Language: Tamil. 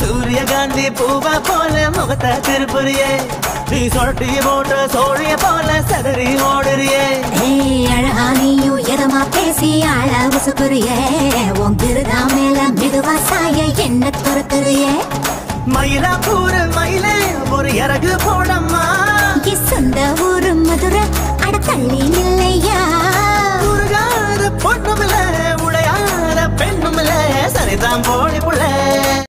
சூரியகாந்தி பூவா போல முகத்த திருப்புறியே. நீ சொட்டிய போன்ற சோழிய போல சதறி ஓடுறியே. அழகா நீயும் எதமா பேசி ஆழ உசுப்புறியே உன் திருதா மேல மிதுவா சாய என்ன துரத்துறியே. மயிலா பூர மயில ஒரு இறகு போடம்மா சொந்த ஊரு மதுரை அட தள்ளி இல்லையா பொண்ணுமில்ல உடையாத பெண்ணுமில்ல சரிதான் போடி புள்ள.